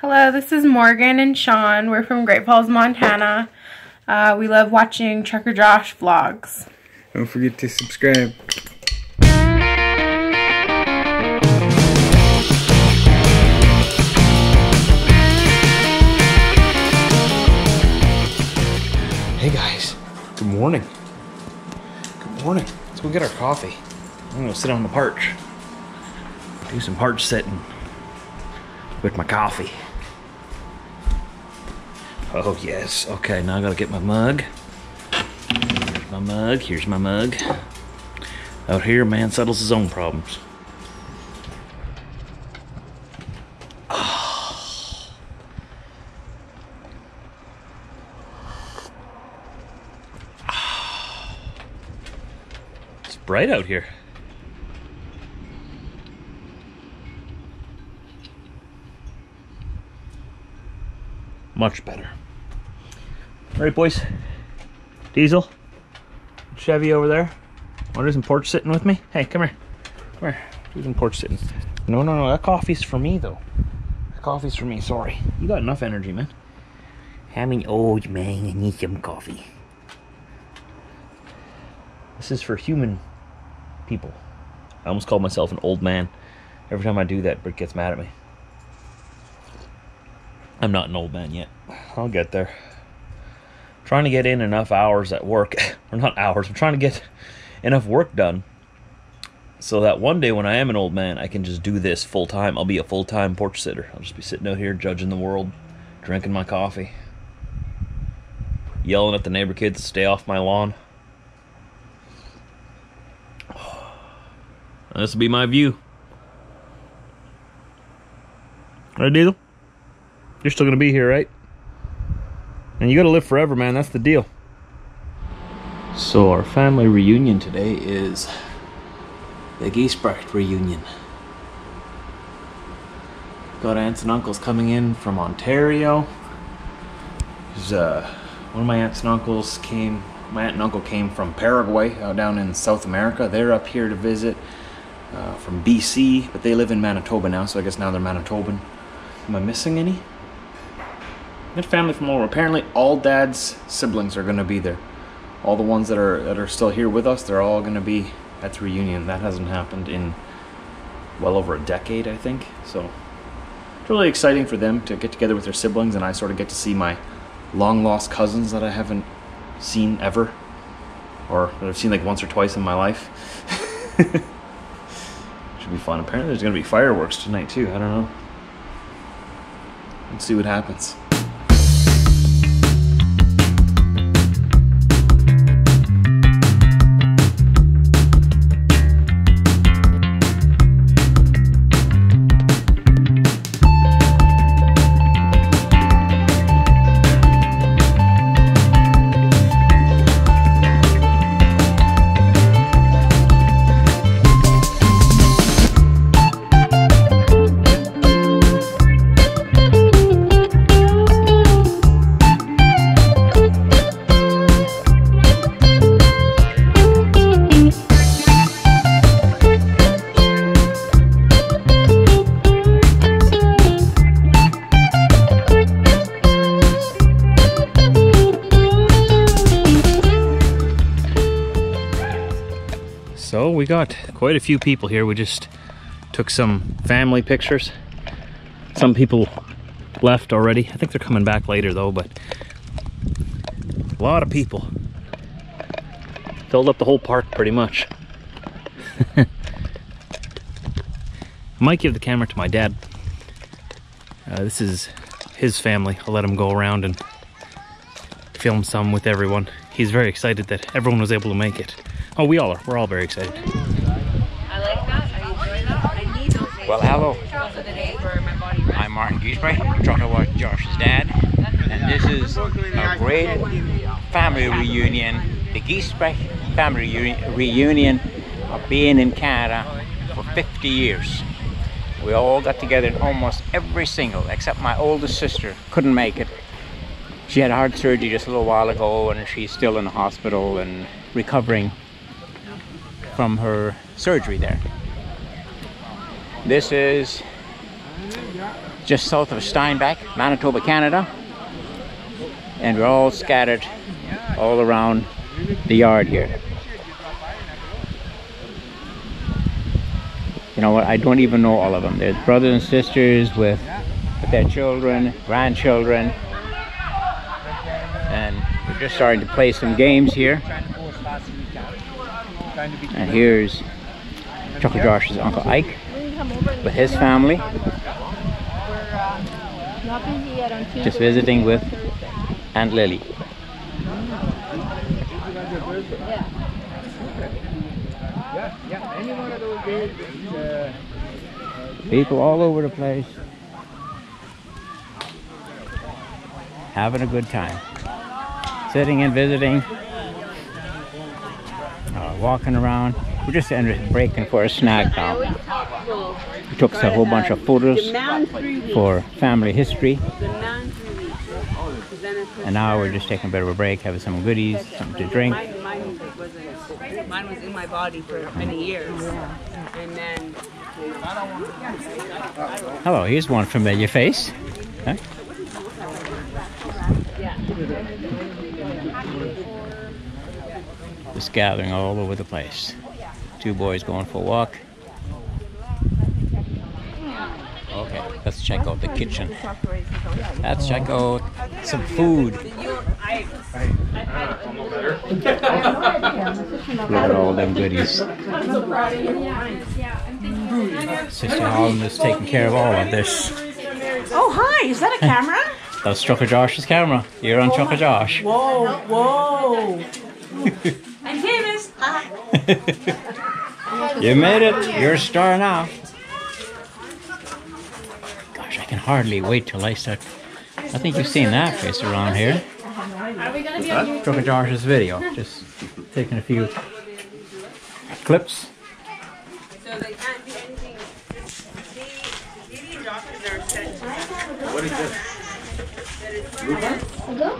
Hello, this is Morgan and Sean. We're from Great Falls, Montana. Uh, we love watching Trucker Josh vlogs. Don't forget to subscribe. Hey guys, good morning. Good morning. Let's go get our coffee. I'm gonna sit on the porch. Do some porch sitting with my coffee. Oh yes. Okay, now I gotta get my mug. Here's my mug. Here's my mug. Out here, man settles his own problems. Ah. Ah. It's bright out here. Much better. All right, boys. Diesel, Chevy over there. Want to do some porch sitting with me? Hey, come here. Come here. Do some porch sitting. No, no, no. That coffee's for me, though. That coffee's for me. Sorry. You got enough energy, man. I'm an old man. I need some coffee. This is for human people. I almost call myself an old man. Every time I do that, Britt gets mad at me. I'm not an old man yet. I'll get there. Trying to get in enough hours at work, or not hours, I'm trying to get enough work done so that one day when I am an old man, I can just do this full time. I'll be a full time porch sitter. I'll just be sitting out here judging the world, drinking my coffee, yelling at the neighbor kids to stay off my lawn. This will be my view. Right, Diesel? You're still gonna be here, right? And you gotta live forever, man. That's the deal. So our family reunion today is the Giesbrecht reunion. Got aunts and uncles coming in from Ontario. Uh, one of my aunts and uncles came. My aunt and uncle came from Paraguay, uh, down in South America. They're up here to visit uh, from BC, but they live in Manitoba now, so I guess now they're Manitoban. Am I missing any? Got family from all over. Apparently, all Dad's siblings are going to be there. All the ones that are that are still here with us, they're all going to be at the reunion. That hasn't happened in well over a decade, I think. So it's really exciting for them to get together with their siblings, and I sort of get to see my long lost cousins that I haven't seen ever, or that I've seen like once or twice in my life. Should be fun. Apparently, there's going to be fireworks tonight too. I don't know. Let's see what happens. So we got quite a few people here. We just took some family pictures. Some people left already. I think they're coming back later though, but a lot of people. Filled up the whole park pretty much. I might give the camera to my dad. Uh, this is his family. I'll let him go around and film some with everyone. He's very excited that everyone was able to make it. Oh, we all are. We're all very excited. I like that. I enjoy that. I need those days. Well, hello. Those are the days where my body rests. I'm Martin Giesbrecht, Trucker was Josh's dad, and this is a great family reunion, the Giesbrecht family reu- reunion of being in Canada for 50 years. We all got together in almost every single, except my oldest sister couldn't make it. She had heart surgery just a little while ago, and she's still in the hospital and recovering from her surgery there. This is just south of Steinbach, Manitoba, Canada. And we're all scattered all around the yard here. You know what? I don't even know all of them. There's brothers and sisters with, with their children, grandchildren. And we're just starting to play some games here. And here's Trucker Josh's Uncle Ike with his family. Just visiting with Aunt Lily. People all over the place. Having a good time. Sitting and visiting. Walking around. We're just ended breaking for a snack now. We took a whole bunch of photos for family history. And now we're just taking a bit of a break, having some goodies, something to drink. Mine, mine wasn't. Mine was in my body for many years, and then Hello, here's one familiar face. Huh? Just gathering all over the place. Two boys going for a walk. Okay, let's check out the kitchen. Let's check out some food. Look at all them goodies. Sister Holland is taking care of all of this. Oh hi, is that a camera? That's Trucker Josh's camera. You're on Trucker oh Josh. whoa, whoa. I'm famous. You made it. You're a star now. Gosh, I can hardly wait till I start. I think you've seen that face around here. Trucker Josh's video. Just taking a few clips. So they can't do anything. The Indian doctors are set.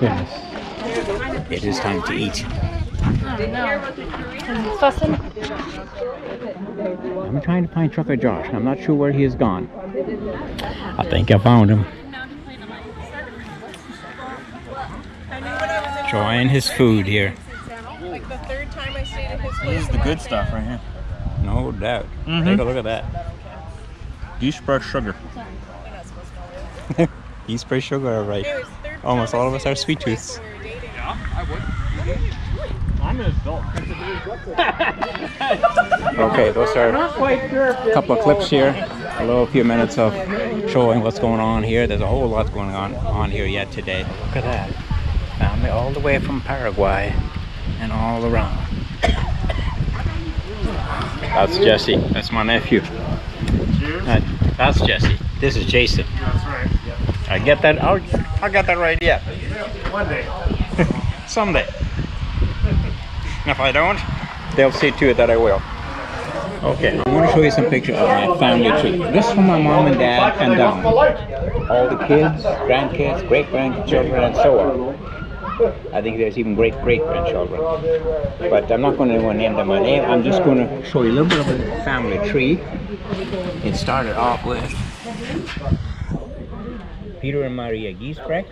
Goodness. It is time to eat. I'm trying to find Trucker Josh. I'm not sure where he has gone. I think I found him. Enjoying his food here. Like the third time I stayed at his This is the good stuff right here. No doubt. Mhm. Take a look at that. Yeast brush sugar. Yeast spray sugar, all right. Almost all of us are sweet tooths. I'm an adult. Okay, those are a couple of clips here. A little few minutes of showing what's going on here. There's a whole lot going on on here yet today. Look at that. Family all the way from Paraguay and all around. That's Jesse. That's my nephew. That- that's Jesse. This is Jason. That's right. I get that. I'll, I'll get that right yet. One day. Someday. And if I don't, they'll see to it that I will. Okay, I want to show you some pictures of my family tree. This is from my mom and dad and down. All the kids, grandkids, great grandchildren, and so on. I think there's even great great grandchildren. But I'm not going to name them by name. I'm just going to show you a little bit of a family tree. It started off with Peter and Maria Giesbrecht.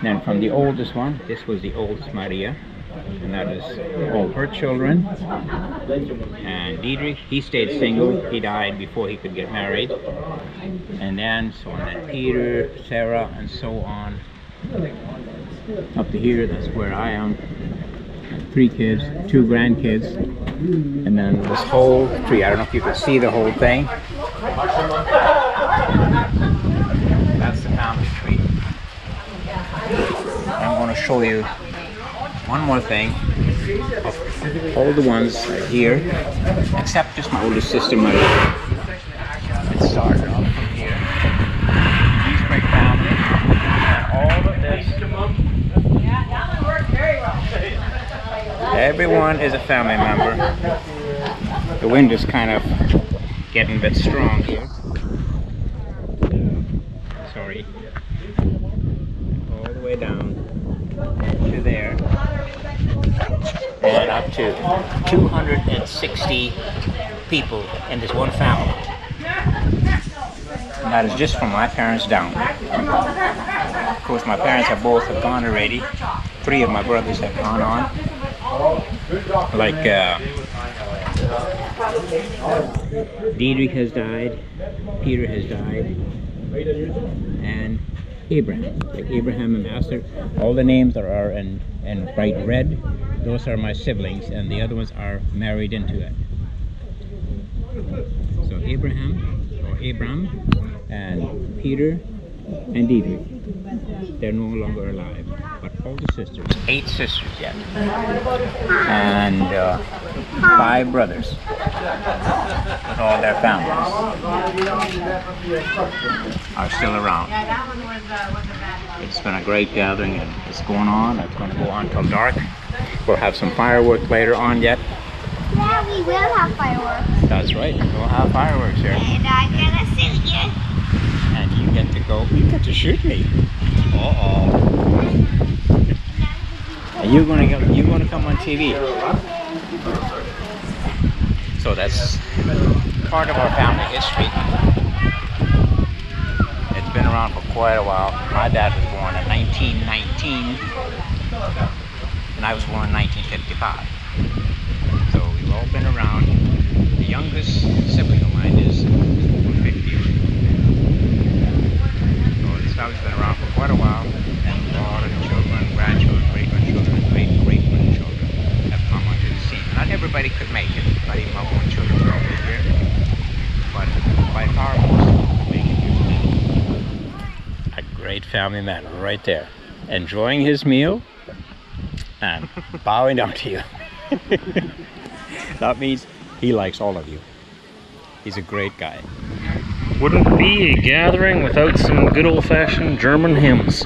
Then from the oldest one, this was the oldest Maria, and that is all her children. And Diedrich, he stayed single. He died before he could get married. And then so on, Peter, Sarah, and so on. Up to here, that's where I am. Three kids, two grandkids, and then this whole tree. I don't know if you can see the whole thing. That's the family tree. I'm going to show you one more thing of all the ones here, except just my oldest sister, started off from here. Giesbrecht family, and all of this. Everyone is a family member. The wind is kind of getting a bit strong here. Sorry. All the way down to there. And up to 260 people in this one family. That is just from my parents down. Of course, my parents have both have gone already. Three of my brothers have gone on. Like uh, Diedrich has died, Peter has died, and Abraham. Like Abraham and Master. All the names are in, in bright red, those are my siblings, and the other ones are married into it. So Abraham, or Abram, and Peter, and Diedrich. They're no longer alive, but all the sisters. Eight sisters yet, and uh, five brothers all their families are still around. It's been a great gathering, and it's going on. It's going to go on till dark. We'll have some fireworks later on yet. Yeah, we will have fireworks. That's right. We'll have fireworks here. And I'm gonna shoot you. and you get to go. You get to shoot me. Uh oh. And you're gonna go. You're gonna come on TV. So that's part of our family history. It's been around for quite a while. My dad was born in 1919, and I was born in 1955. So we've all been around. The youngest sibling of mine is, is over 50. So this family's been around for quite a while, and a lot of children, grandchildren, great grandchildren, great great grandchildren have come onto the scene. Not everybody could make it, not even my own children are over here, but by far most make it here. A great family man right there, enjoying his meal and bowing down to you. that means he likes all of you. He's a great guy. Wouldn't be a gathering without some good old fashioned German hymns.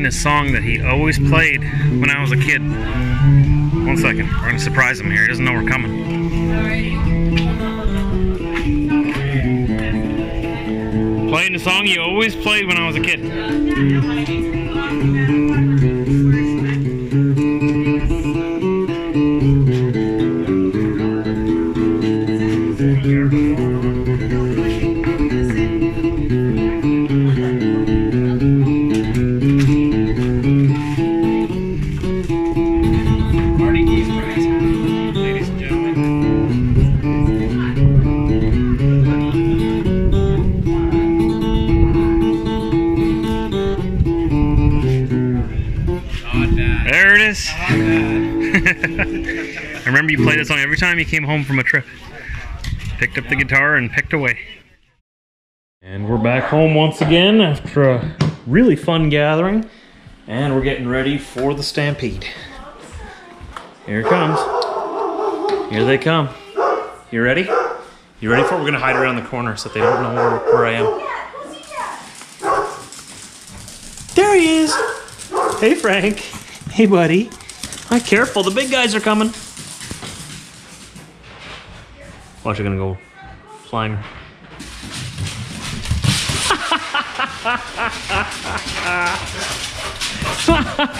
Playing a song that he always played when I was a kid. One second, we're gonna surprise him here. He doesn't know we're coming. Playing the song he always played when I was a kid. Came home from a trip. Picked up the guitar and picked away. And we're back home once again after a really fun gathering. And we're getting ready for the stampede. Here it comes. Here they come. You ready? You ready for it? We're gonna hide around the corner so they don't know where, where I am. There he is. Hey, Frank. Hey, buddy. Hi, careful. The big guys are coming. Watch, they're gonna go flying.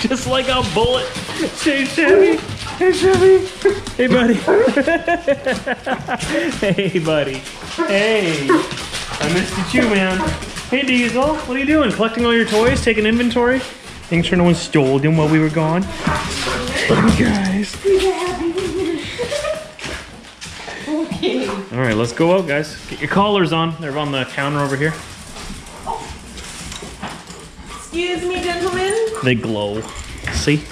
Just like a bullet. Hey, Chevy. Hey, Chevy. Hey, buddy. hey, buddy. Hey. I missed you too, man. Hey, Diesel. What are you doing? Collecting all your toys? Taking inventory? Making sure no one stole them while we were gone? Hey, guys. All right, let's go out, guys. Get your collars on. They're on the counter over here. Excuse me, gentlemen. They glow. See?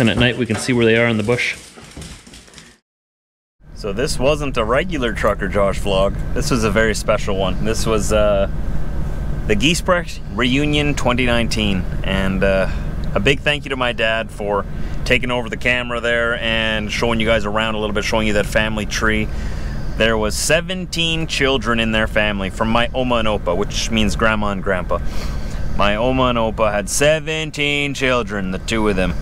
And at night we can see where they are in the bush. So this wasn't a regular Trucker Josh vlog. This was a very special one. This was uh, the Giesbrecht Reunion 2019. And uh, a big thank you to my dad for taking over the camera there and showing you guys around a little bit, showing you that family tree. There was 17 children in their family from my Oma and Opa, which means grandma and grandpa. My Oma and Opa had 17 children, the two of them.